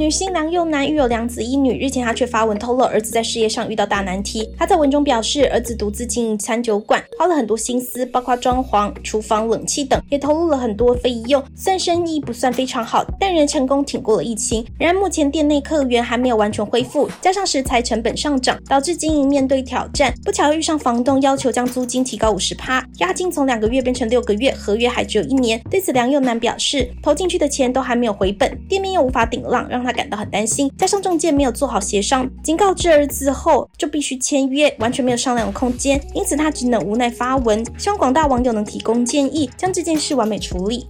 女星梁又男育有两子一女，日前他却发文透露儿子在事业上遇到大难题。他在文中表示，儿子独自经营餐酒馆，花了很多心思，包括装潢、厨房、冷气等，也投入了很多费用。虽然生意不算非常好，但仍成功挺过了疫情。然而目前店内客源还没有完全恢复，加上食材成本上涨，导致经营面对挑战。不巧遇上房东要求将租金提高五十趴，押金从两个月变成六个月，合约还只有一年。对此，梁又男表示，投进去的钱都还没有回本，店面又无法顶浪，让他感到很担心。加上中介没有做好协商，仅告知儿子后就必须签约，完全没有商量的空间，因此他只能无奈发文，希望广大网友能提供建议，将这件事完美处理。